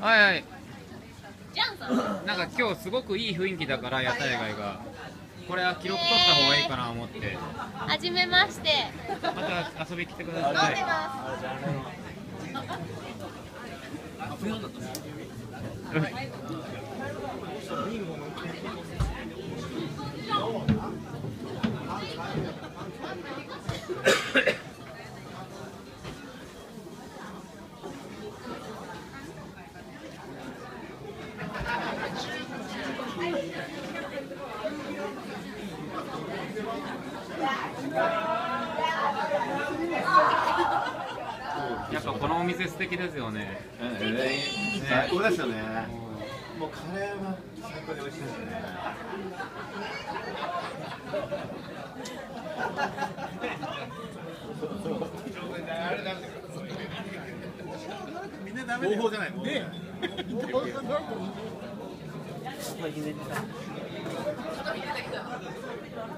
はいはい。ジャンさん。なんか今日すごくいい雰囲気だから屋台街が。これは記録取った方がいいかなと思って。はじめまして。また遊びに来てくだ飲んでさいやっぱこのお店素敵ですよね。最高ですよね。もうカレーは最高で美味しいですよね合法じゃない。合法じゃない